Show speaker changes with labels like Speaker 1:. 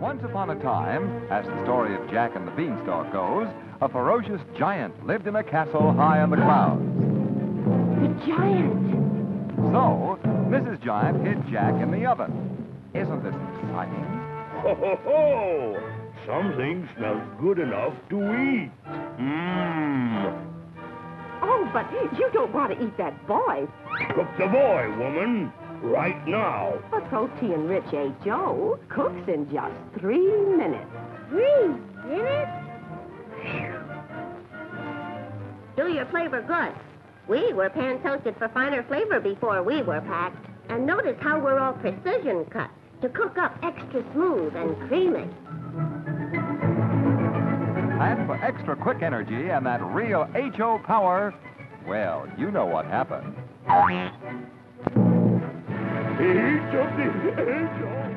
Speaker 1: Once upon a time, as the story of Jack and the Beanstalk goes, a ferocious giant lived in a castle high in the clouds.
Speaker 2: The giant.
Speaker 1: So, Mrs. Giant hid Jack in the oven. Isn't this exciting?
Speaker 3: Ho, ho, ho! Something smells good enough to eat. Mmm.
Speaker 2: Oh, but you don't want to eat that boy.
Speaker 3: Cook the boy, woman. Right now.
Speaker 2: A protein-rich H.O. cooks in just three minutes.
Speaker 4: Three minutes? Do your flavor good. We were pan-toasted for finer flavor before we were packed. And notice how we're all precision cut to cook up extra smooth and creamy.
Speaker 1: And for extra quick energy and that real H.O. power, well, you know what happened.
Speaker 3: Eat of the H.O.